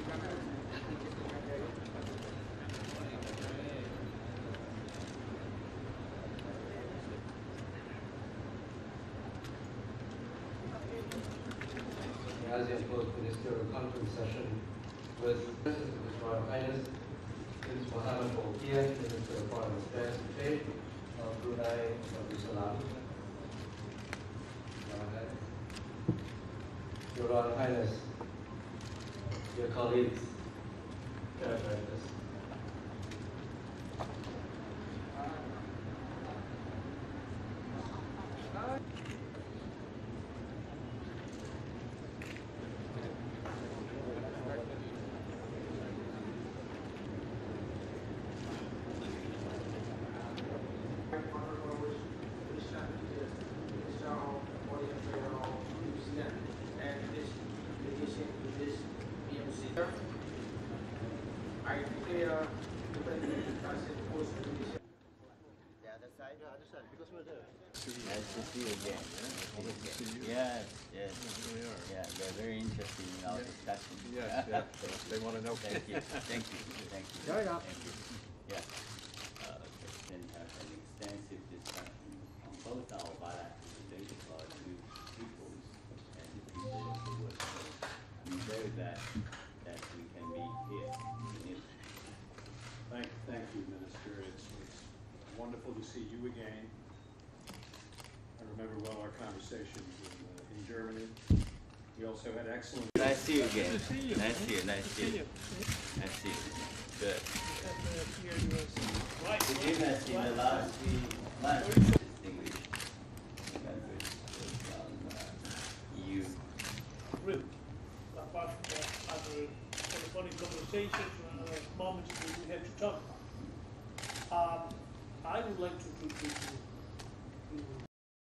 As you spoke minister this conference session with His Highness Prince Mohammed Bolkiah, Minister of Foreign Affairs and Trade of Brunei Your Royal Highness your colleagues, breakfast. and this petition to this PMC. I declare the other side? The other side, because we're there. Nice to see you again. You again. Yes, yes. we are. Yeah, they're very interested in our discussion. Yes, yeah, they want to know. Thank you, thank you, thank you. Fair enough. Thank you. Yeah. Uh, been uh, an extensive discussion on both our bilateral peoples and the people very wonderful to see you again. I remember well our conversations in, uh, in Germany. We also had excellent. Nice to see you again. Nice to see you. Nice to see you. Nice to see you. Good. Did you guys see the last three months? Distinguished members from uh, EU. group, apart from the other telephonic conversations and other moments that we had to talk about. Um, I would like to, to, to, to